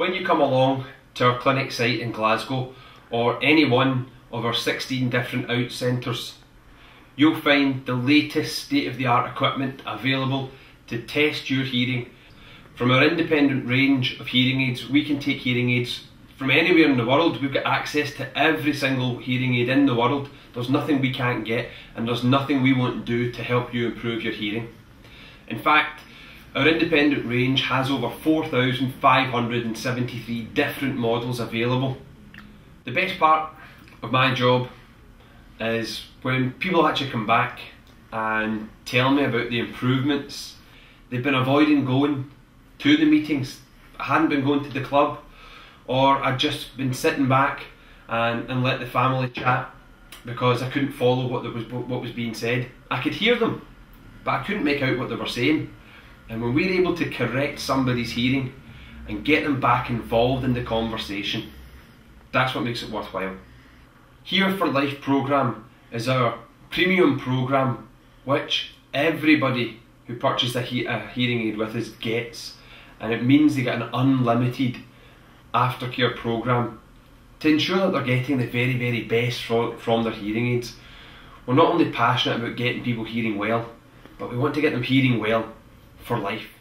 When you come along to our clinic site in Glasgow or any one of our 16 different out centres, you'll find the latest state of the art equipment available to test your hearing. From our independent range of hearing aids, we can take hearing aids from anywhere in the world. We've got access to every single hearing aid in the world. There's nothing we can't get, and there's nothing we won't do to help you improve your hearing. In fact, our independent range has over 4,573 different models available. The best part of my job is when people actually come back and tell me about the improvements. They've been avoiding going to the meetings, I hadn't been going to the club, or I'd just been sitting back and, and let the family chat because I couldn't follow what was what was being said. I could hear them, but I couldn't make out what they were saying. And when we're able to correct somebody's hearing and get them back involved in the conversation, that's what makes it worthwhile. Here for Life programme is our premium programme, which everybody who purchases a, he a hearing aid with us gets, and it means they get an unlimited aftercare programme to ensure that they're getting the very, very best from, from their hearing aids. We're not only passionate about getting people hearing well, but we want to get them hearing well for life.